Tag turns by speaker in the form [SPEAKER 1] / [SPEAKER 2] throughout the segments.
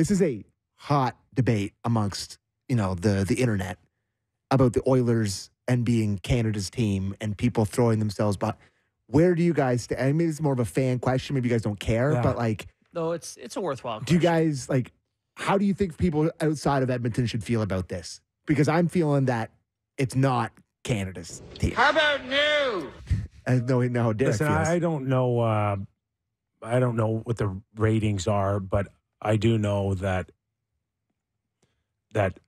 [SPEAKER 1] this is a hot debate amongst you know the the internet about the Oilers and being Canada's team and people throwing themselves. But where do you guys? St- I mean, it's more of a fan question. Maybe you guys don't care,
[SPEAKER 2] Yeah.
[SPEAKER 1] but like,
[SPEAKER 3] No, it's it's a worthwhile.
[SPEAKER 1] do you guys like? How do you think people outside of Edmonton should feel about this? Because I'm feeling that it's not Canada's team.
[SPEAKER 4] How about new?
[SPEAKER 1] I know know how Derek
[SPEAKER 2] Listen,
[SPEAKER 1] feels.
[SPEAKER 2] I, I don't know. Uh, I don't know what the ratings are, but I do know that that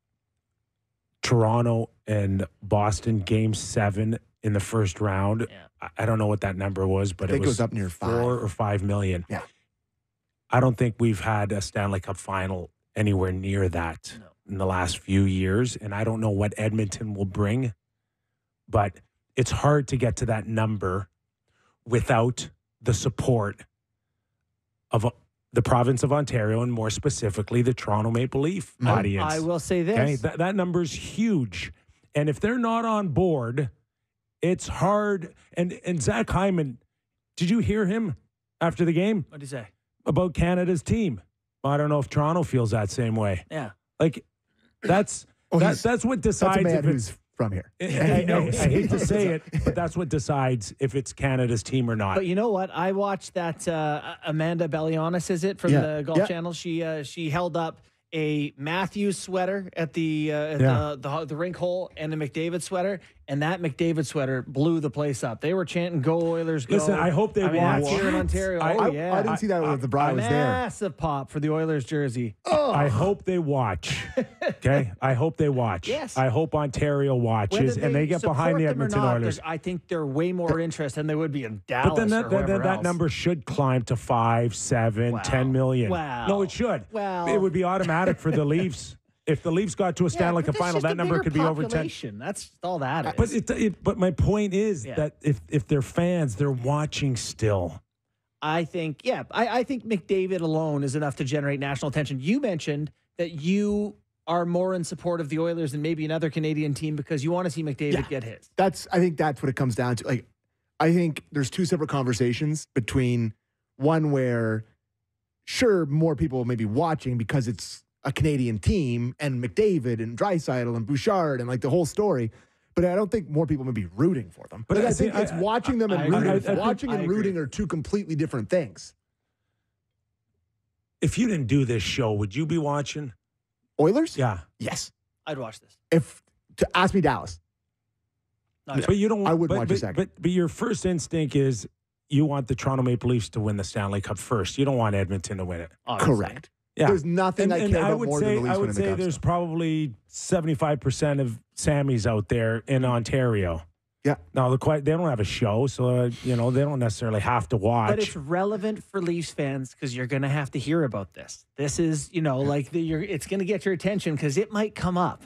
[SPEAKER 2] Toronto and Boston game seven in the first round.
[SPEAKER 3] Yeah.
[SPEAKER 2] I, I don't know what that number was, but
[SPEAKER 1] I think
[SPEAKER 2] it
[SPEAKER 1] it
[SPEAKER 2] was
[SPEAKER 1] was up near
[SPEAKER 2] four
[SPEAKER 1] five.
[SPEAKER 2] or five million.
[SPEAKER 1] Yeah.
[SPEAKER 2] I don't think we've had a Stanley Cup final anywhere near that
[SPEAKER 3] No.
[SPEAKER 2] in the last few years, and I don't know what Edmonton will bring, but it's hard to get to that number without the support of the province of Ontario and more specifically the Toronto Maple Leaf audience.
[SPEAKER 3] I will say this.
[SPEAKER 2] Okay, that, that number's huge. And if they're not on board, it's hard. And and Zach Hyman, did you hear him after the game
[SPEAKER 3] what did he say?
[SPEAKER 2] about Canada's team? I don't know if Toronto feels that same way.
[SPEAKER 3] Yeah.
[SPEAKER 2] Like that's
[SPEAKER 1] Oh,
[SPEAKER 2] that, that's what
[SPEAKER 1] That's
[SPEAKER 2] decides
[SPEAKER 1] a man
[SPEAKER 2] if it's
[SPEAKER 1] who's from here.
[SPEAKER 2] I,
[SPEAKER 1] And
[SPEAKER 2] I- I- hate to say it, but that's what decides if it's Canada's team or not.
[SPEAKER 3] But you know what? I watched that uh, Amanda Balionis, is it from
[SPEAKER 1] Yeah.
[SPEAKER 3] the Golf
[SPEAKER 1] Yeah.
[SPEAKER 3] Channel? She uh, she held up a Matthews sweater at the uh, at
[SPEAKER 2] Yeah.
[SPEAKER 3] the, the the rink hole and a McDavid sweater, and that McDavid sweater blew the place up. They were chanting "Go Oilers, go!"
[SPEAKER 2] Listen, I hope they
[SPEAKER 3] I mean,
[SPEAKER 2] watch.
[SPEAKER 3] here in Ontario.
[SPEAKER 2] I-
[SPEAKER 3] oh
[SPEAKER 1] I,
[SPEAKER 3] yeah,
[SPEAKER 1] I didn't see that with the
[SPEAKER 3] a
[SPEAKER 1] Bri was there.
[SPEAKER 3] massive pop for the Oilers jersey.
[SPEAKER 2] I hope they watch. Okay, I hope they watch.
[SPEAKER 3] Yes.
[SPEAKER 2] I hope Ontario watches
[SPEAKER 3] Whether
[SPEAKER 2] and they get behind the Edmonton
[SPEAKER 3] not,
[SPEAKER 2] Oilers.
[SPEAKER 3] I think they're way more interested than they would be in Dallas.
[SPEAKER 2] But then that,
[SPEAKER 3] or
[SPEAKER 2] that, that, number should climb to five, seven,
[SPEAKER 3] Wow.
[SPEAKER 2] ten million.
[SPEAKER 3] Wow.
[SPEAKER 2] No, it should.
[SPEAKER 3] Wow.
[SPEAKER 2] It would be automatic for the Leafs. If the Leafs got to a Stanley
[SPEAKER 3] Yeah,
[SPEAKER 2] Cup final, that number could be over ten.
[SPEAKER 3] That's all that is.
[SPEAKER 2] But it, it, but my point is
[SPEAKER 3] Yeah.
[SPEAKER 2] that if if they're fans, they're watching still.
[SPEAKER 3] I think, yeah, I, I think McDavid alone is enough to generate national attention. You mentioned that you are more in support of the Oilers than maybe another Canadian team because you want to see McDavid
[SPEAKER 1] Yeah.
[SPEAKER 3] get his.
[SPEAKER 1] that's I think that's what it comes down to. Like, I think there's two separate conversations between one where, sure, more people may be watching because it's a Canadian team and McDavid and Draisaitl and Bouchard and like the whole story. But I don't think more people may be rooting for them.
[SPEAKER 2] But
[SPEAKER 1] But
[SPEAKER 2] I
[SPEAKER 1] I think
[SPEAKER 2] I-
[SPEAKER 1] it's watching them and
[SPEAKER 3] I
[SPEAKER 1] rooting.
[SPEAKER 2] I- I
[SPEAKER 1] watching
[SPEAKER 3] I
[SPEAKER 1] and
[SPEAKER 3] agree.
[SPEAKER 1] rooting are two completely different things.
[SPEAKER 2] If you didn't do this show, would you be watching?
[SPEAKER 1] Oilers?
[SPEAKER 2] Yeah,
[SPEAKER 1] Yes.
[SPEAKER 3] I'd watch this.
[SPEAKER 1] If to ask me Dallas,
[SPEAKER 3] Not
[SPEAKER 2] but you don't.
[SPEAKER 1] I would
[SPEAKER 2] but,
[SPEAKER 1] watch a
[SPEAKER 2] but,
[SPEAKER 1] second.
[SPEAKER 2] But but your first instinct is you want the Toronto Maple Leafs to win the Stanley Cup first. You don't want Edmonton to win it.
[SPEAKER 3] obviously.
[SPEAKER 1] correct.
[SPEAKER 2] Yeah.
[SPEAKER 1] There's nothing
[SPEAKER 2] and,
[SPEAKER 1] I
[SPEAKER 2] and
[SPEAKER 1] care
[SPEAKER 2] I
[SPEAKER 1] about
[SPEAKER 2] would
[SPEAKER 1] more
[SPEAKER 2] say,
[SPEAKER 1] than the Leafs
[SPEAKER 2] I would
[SPEAKER 1] winning
[SPEAKER 2] say
[SPEAKER 1] the Cup.
[SPEAKER 2] there's
[SPEAKER 1] still.
[SPEAKER 2] probably 75% of Sammys out there in Ontario.
[SPEAKER 1] Yeah.
[SPEAKER 2] Now, the quite, they don't have a show, so, uh, you know, they don't necessarily have to watch.
[SPEAKER 3] But it's relevant for Leafs fans because you're going to have to hear about this. This is, you know, like the, you're, it's going to get your attention because it might come up.